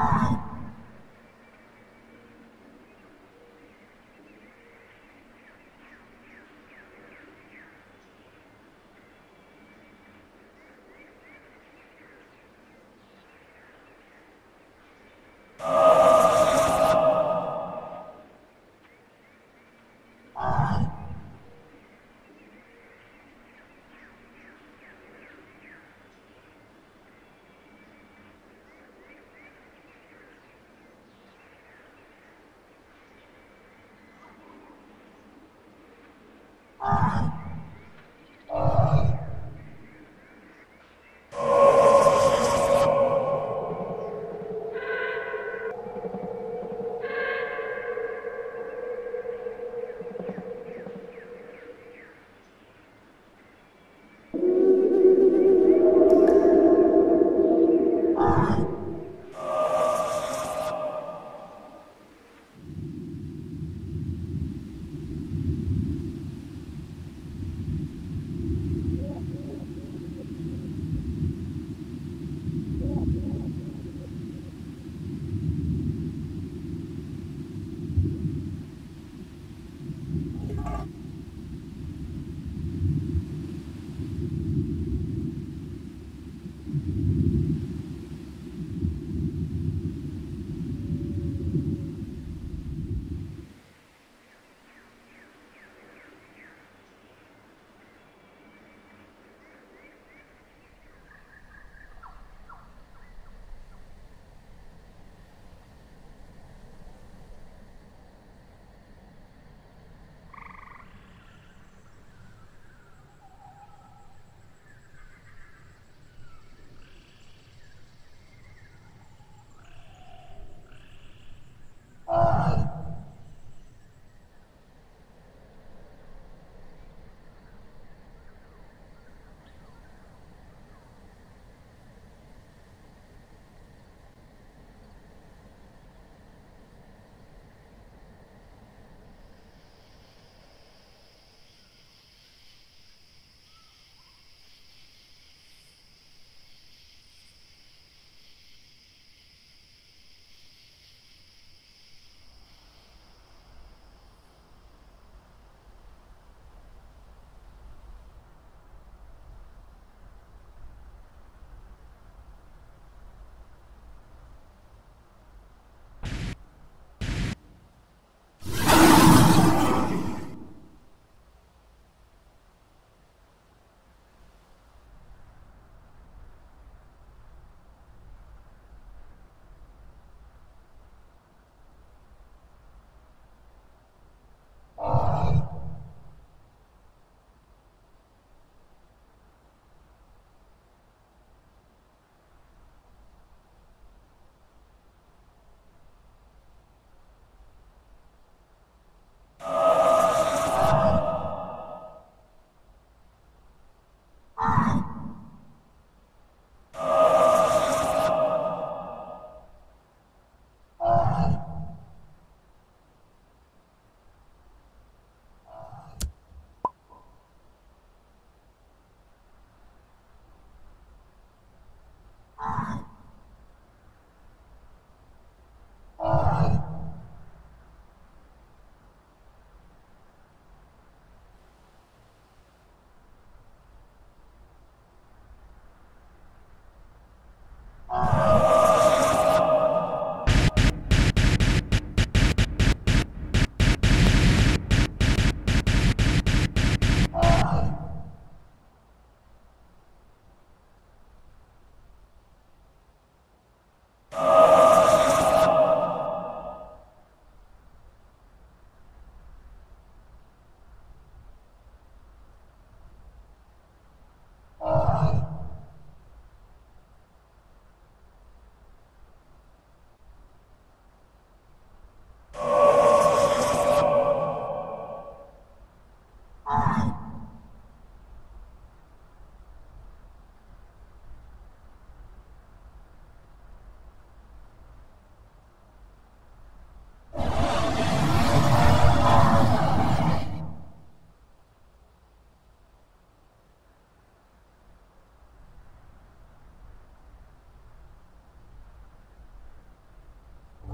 Oh.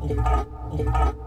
Il.